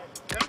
Yeah.